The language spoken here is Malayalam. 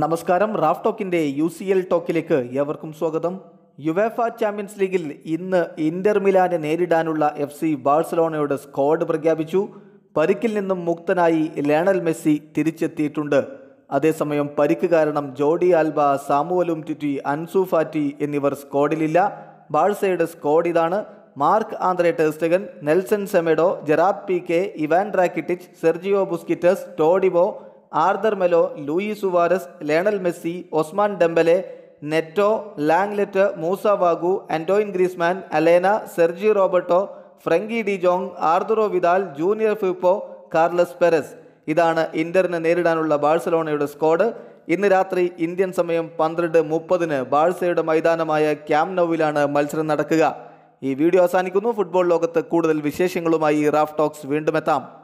നമസ്കാരം റാഫ് ടോക്കിന്റെ യു സി എൽ ടോക്കിലേക്ക് ഏവർക്കും സ്വാഗതം. യുവേഫ ചാമ്പ്യൻസ് ലീഗിൽ ഇന്ന് ഇന്റർ മിലാനെ നേരിടാനുള്ള എഫ് സി ബാഴ്സലോണയുടെ സ്ക്വാഡ് പ്രഖ്യാപിച്ചു. പരിക്കിൽ നിന്നും മുക്തനായി ലയണൽ മെസ്സി തിരിച്ചെത്തിയിട്ടുണ്ട്. അതേസമയം പരിക്ക് കാരണം ജോഡി ആൽബ സാമുവലും ടിറ്റി അൻസു ഫാറ്റി എന്നിവർ സ്ക്വാഡിലില്ല ബാഴ്സയുടെ സ്ക്വാഡ് ഇതാണ്. Marc Andre Terstegen Nelson Semedo Gerard Pique Ivan Rakitic Sergio Busquets Todibo Arthur Melo Luis Suarez Lionel Messi Ousmane Dembele Neto Lenglet Moussa Wague Antoine Griezmann Alena Sergi Roberto Frenkie de Jong Arturo Vidal Junior ഫിപ്പോ Carles Perez. ഇതാണ് ഇന്ററിനെ നേരിടാനുള്ള ബാഴ്സലോണയുടെ സ്ക്വാഡ് ഇന്ന് രാത്രി ഇന്ത്യൻ സമയം പന്ത്രണ്ട് മുപ്പതിന് ബാഴ്സയുടെ മൈതാനമായ ക്യാം നൌവിലാണ് മത്സരം നടക്കുക. ഈ വീഡിയോ അവസാനിക്കുന്നു. ഫുട്ബോൾ ലോകത്ത് കൂടുതൽ വിശേഷങ്ങളുമായി റാഫ് ടോക്സ് വീണ്ടും എത്താം.